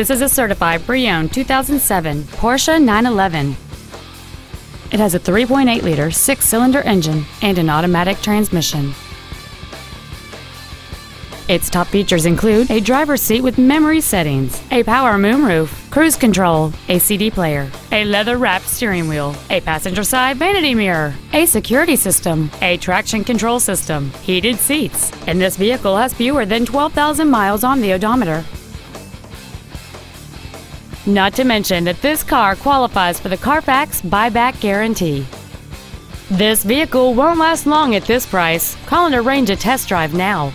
This is a certified pre-owned 2007 Porsche 911. It has a 3.8-liter six-cylinder engine and an automatic transmission. Its top features include a driver's seat with memory settings, a power moonroof, cruise control, a CD player, a leather-wrapped steering wheel, a passenger side vanity mirror, a security system, a traction control system, heated seats, and this vehicle has fewer than 12,000 miles on the odometer. Not to mention that this car qualifies for the Carfax buyback guarantee. This vehicle won't last long at this price. Call and arrange a test drive now.